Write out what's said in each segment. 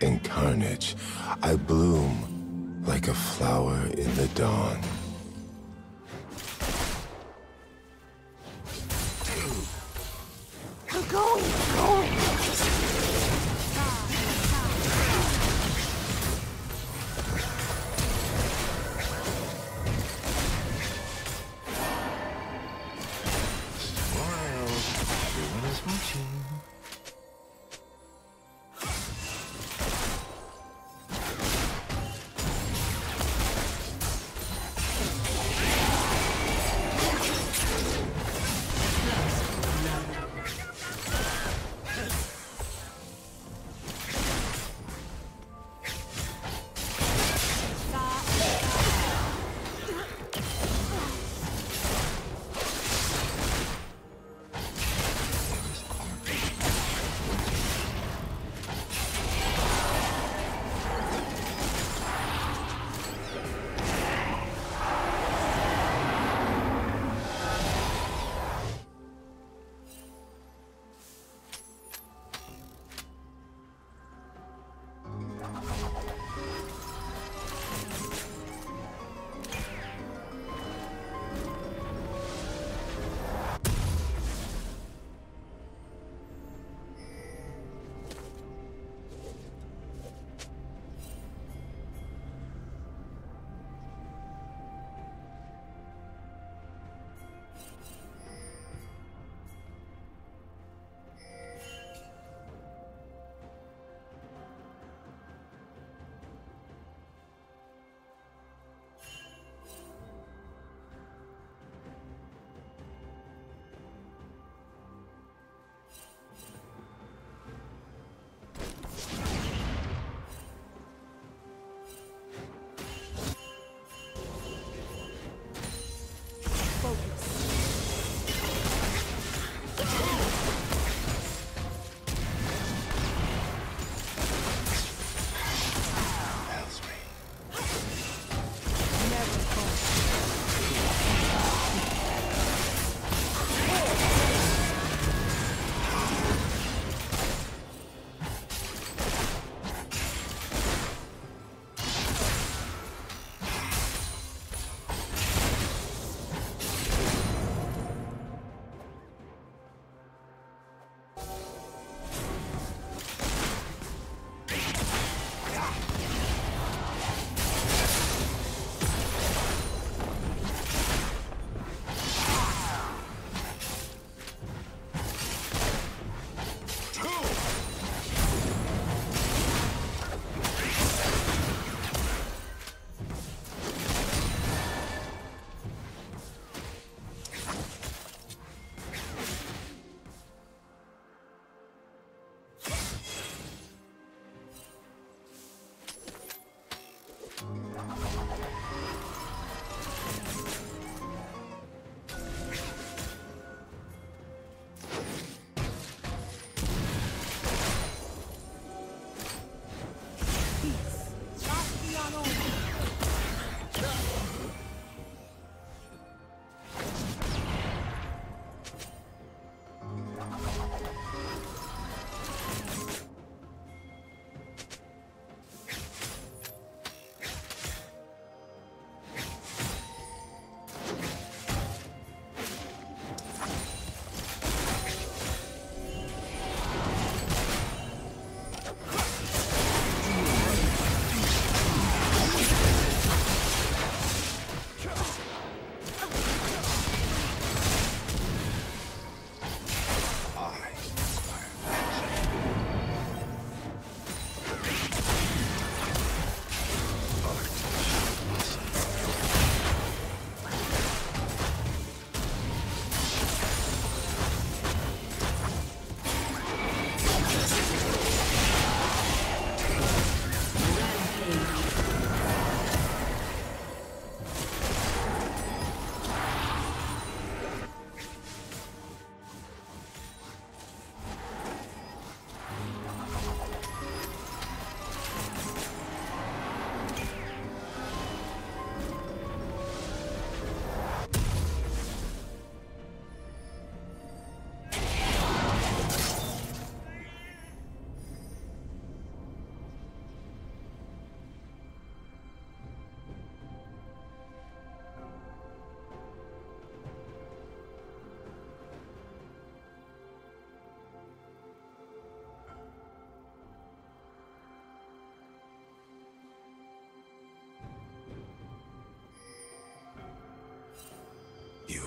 and carnage, I bloom like a flower in the dawn.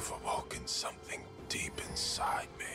You've awoken something deep inside me.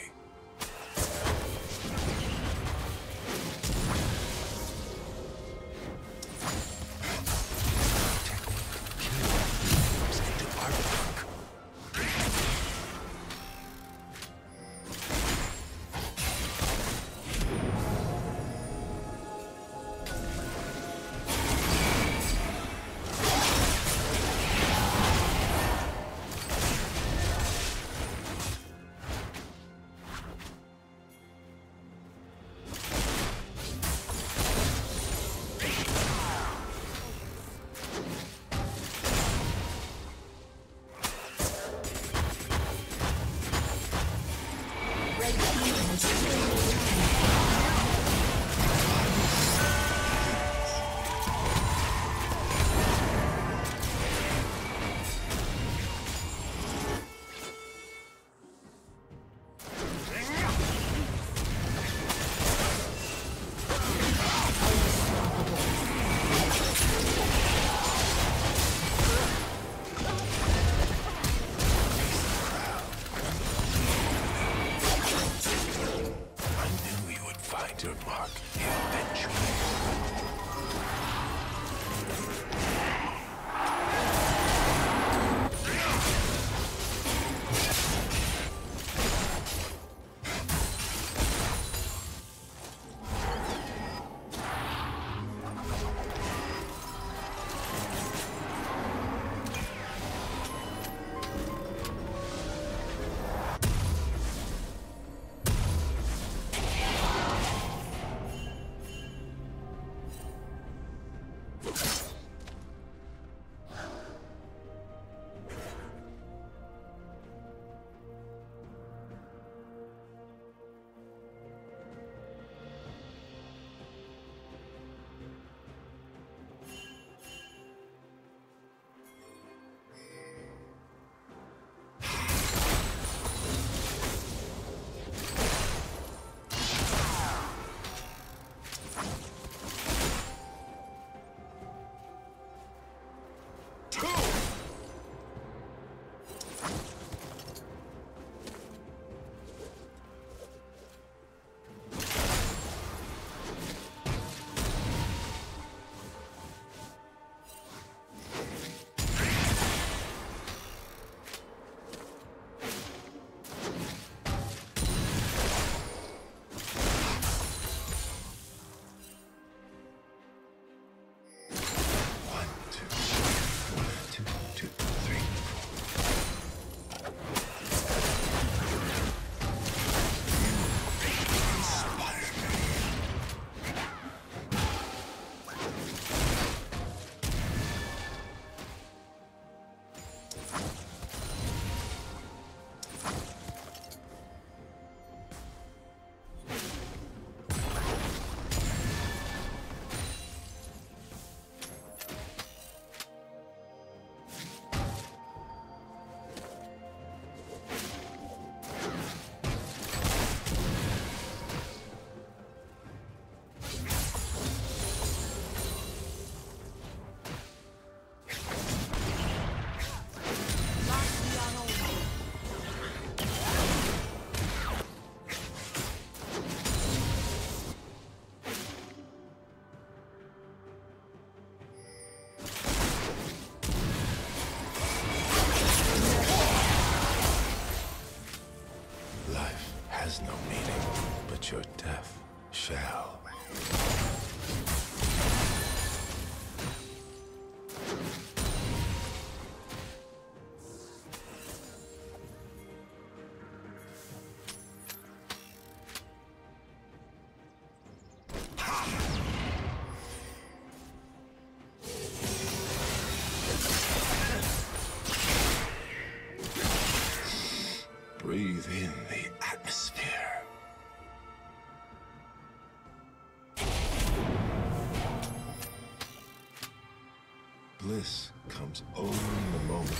Bliss comes only in the moment.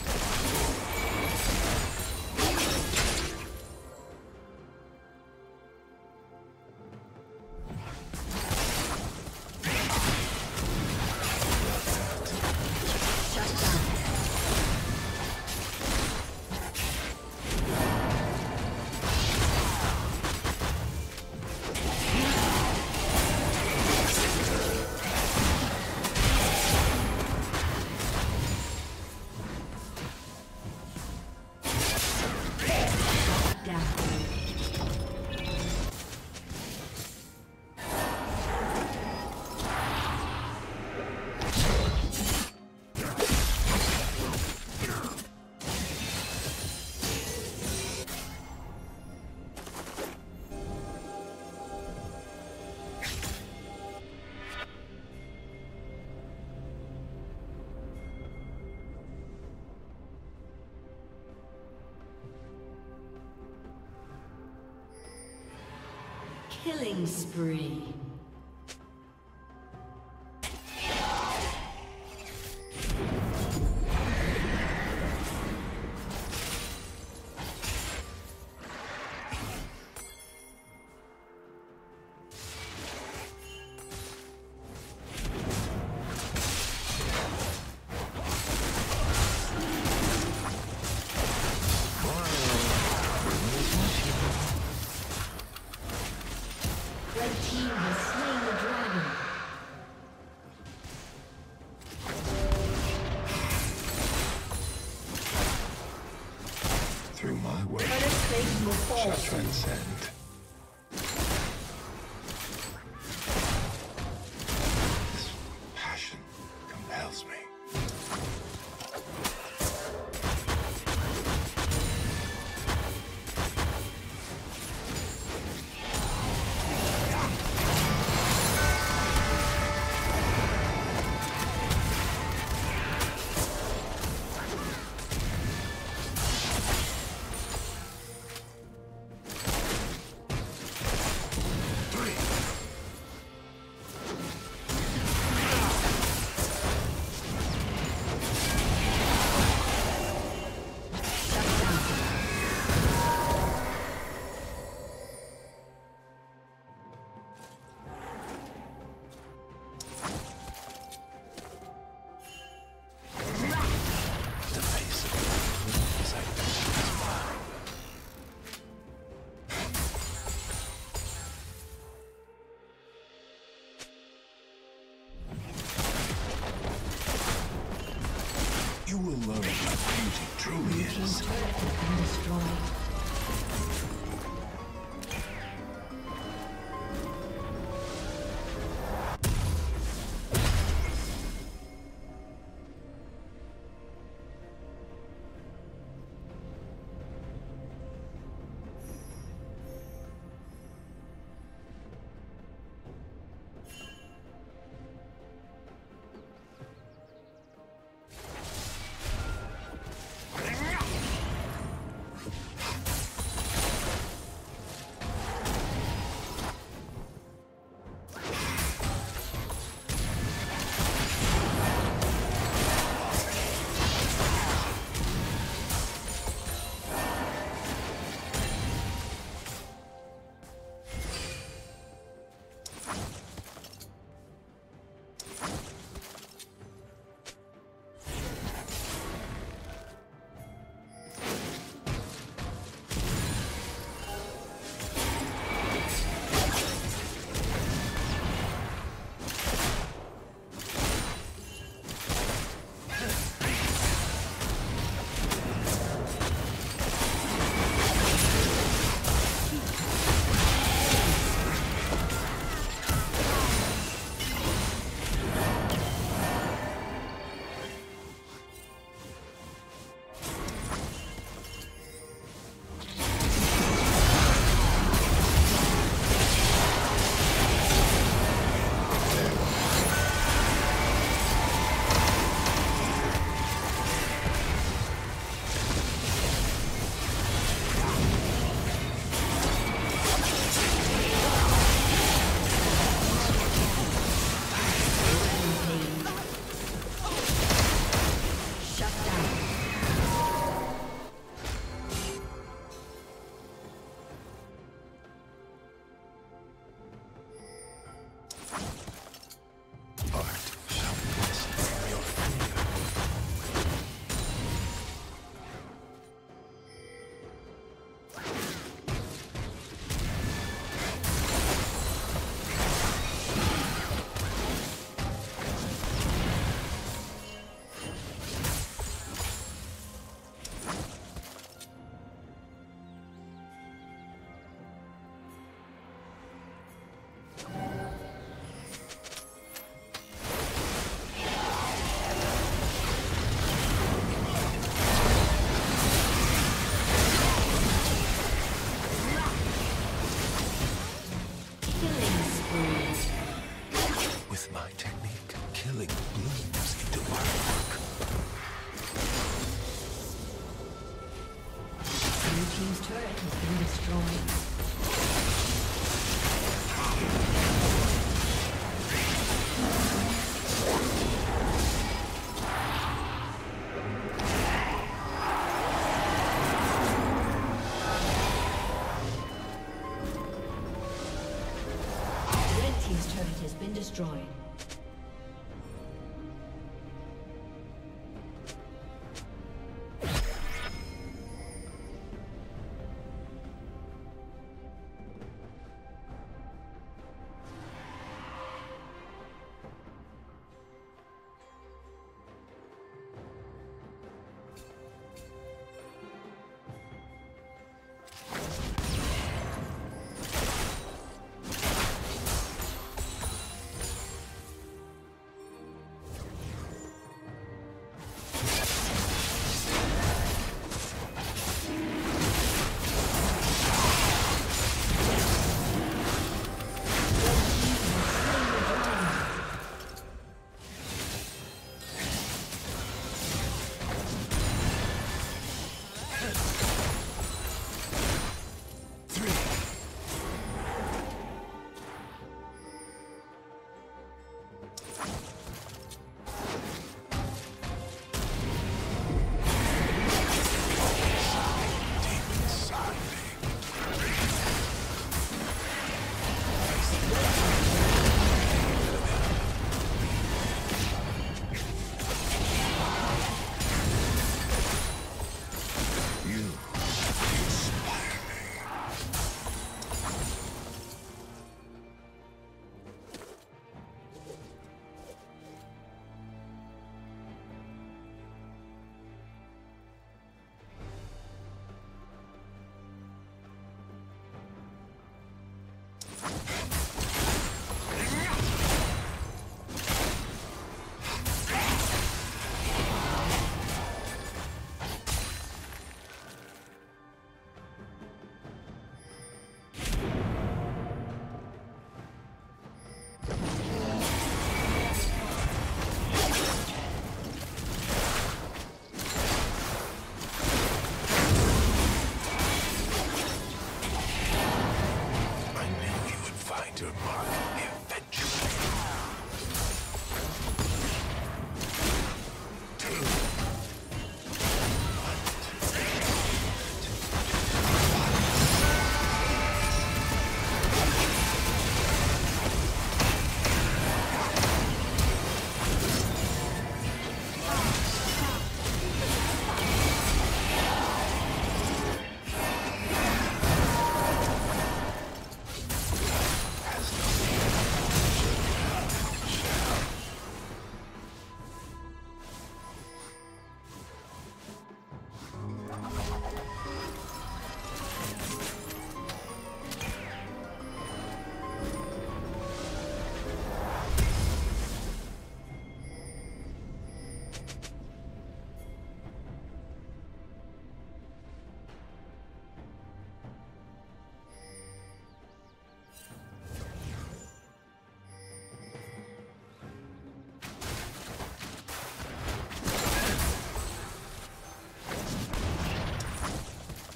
Killing spree.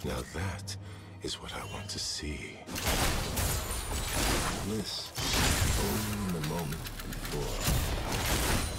Now that is what I want to see. Bliss only the moment before.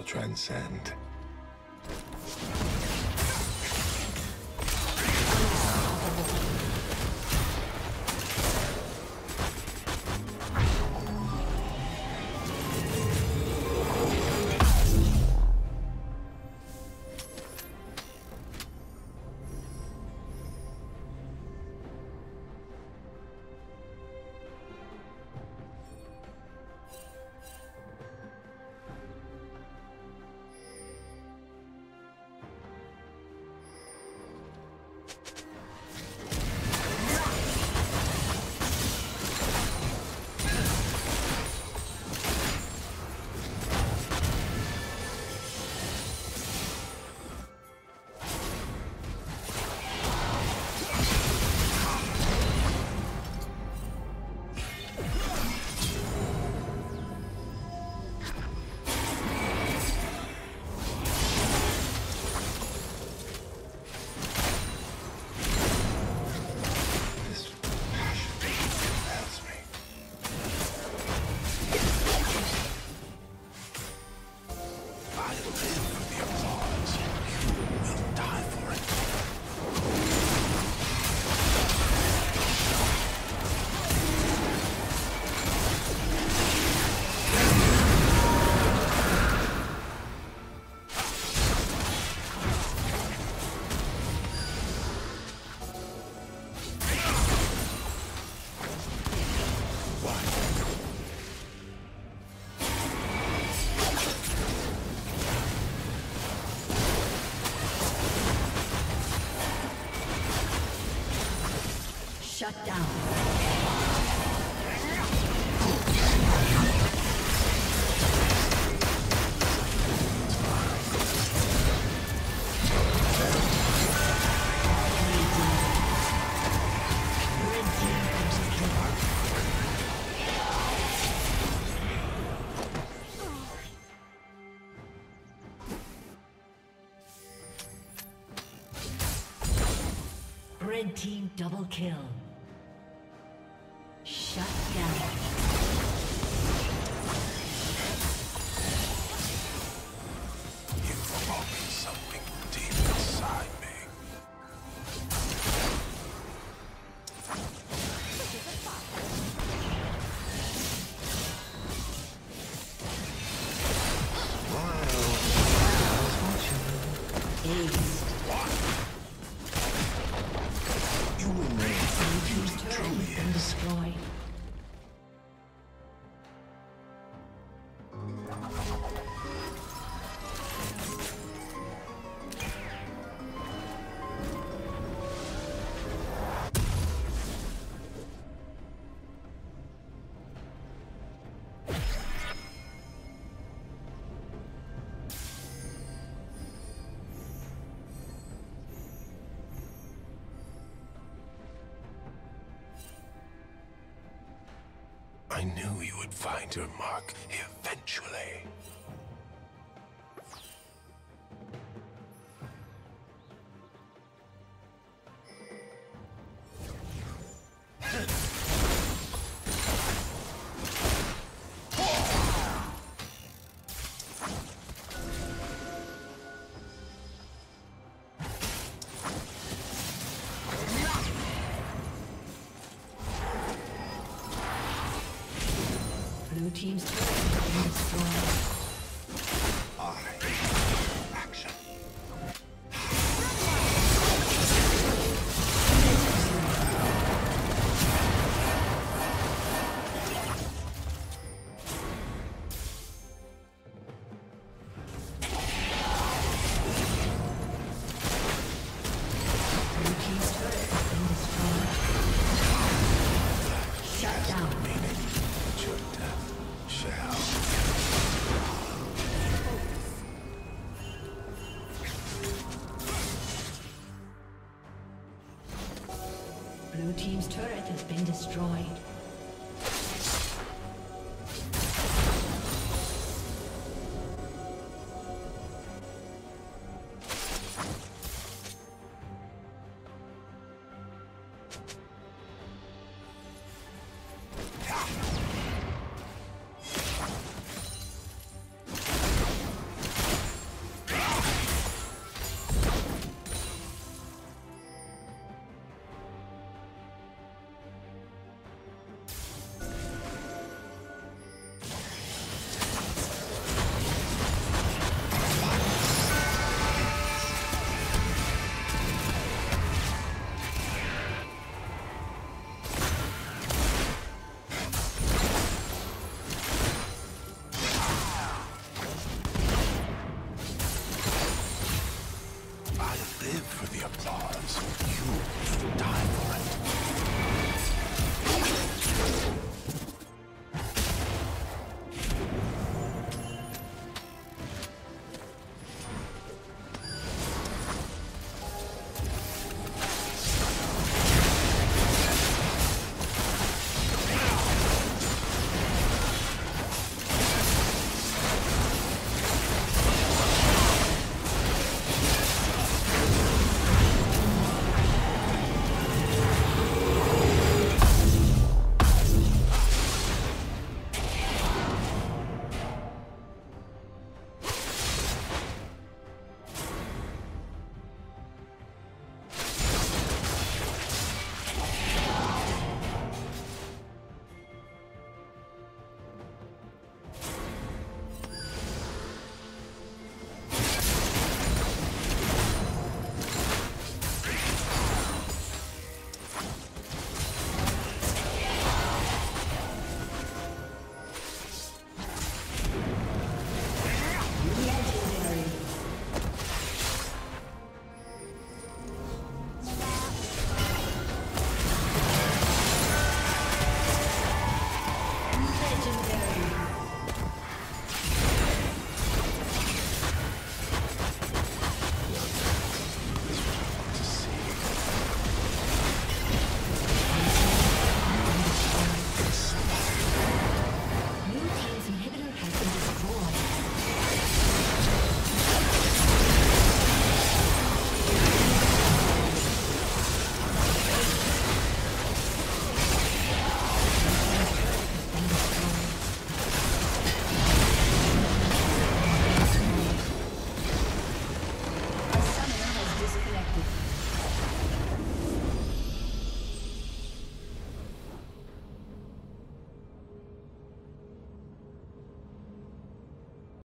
Shall transcend. Red team double kill. Shut I knew you would find her mark eventually. destroyed.